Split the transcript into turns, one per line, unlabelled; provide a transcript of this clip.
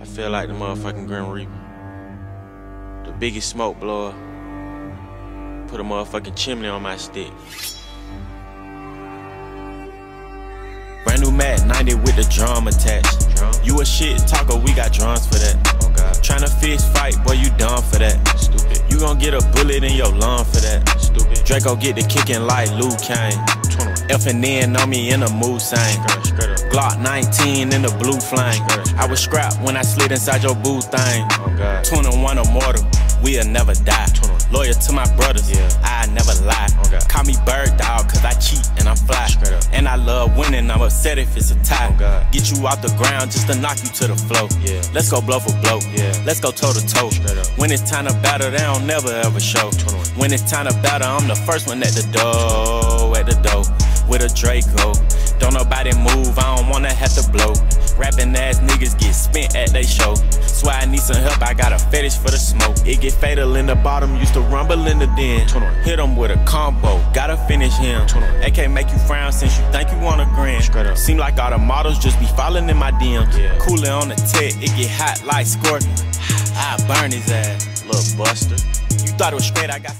I feel like the motherfucking Grim Reaper. The biggest smoke blower. Put a motherfucking chimney on my stick. Brand new Mac 90 with the drum attached.
Drum?
You a shit talker, we got drums for that.
Oh God.
Tryna fist fight, boy, you done for that.
Stupid.
You gon' get a bullet in your lung for that.
Stupid.
Draco get the kicking like Liu Kang.
21.
F and N on me in a mood sang.
Straight, straight up.
Glock 19 in the blue flame. I was scrapped when I slid inside your boo thing.
Oh God.
21 immortal, we'll never die.
21.
Loyal to my brothers,
Yeah.
I never lie.
Oh, okay.
Call me bird dog, cause I cheat and I'm fly. And I love winning, I'm upset if it's a tie.
Oh.
Get you off the ground just to knock you to the floor.
Yeah.
Let's go blow for blow.
Yeah.
Let's go toe to toe. When it's time to battle, they don't never ever show.
21.
When it's time to battle, I'm the first one at the door, at the door. With a Draco. Don't nobody move, I don't wanna have to blow. Rapping ass niggas get spent at they show. Swear I need some help, I got a fetish for the smoke. It get fatal in the bottom, used to rumble in the den.
21.
Hit him with a combo, gotta finish him.
21.
They can't make you frown since you think you wanna grin. Seem like all the models just be falling in my DMs.
Yeah.
Cooler on the tech, it get hot like scorpion. I burn his ass, little buster. You thought it was straight, I got.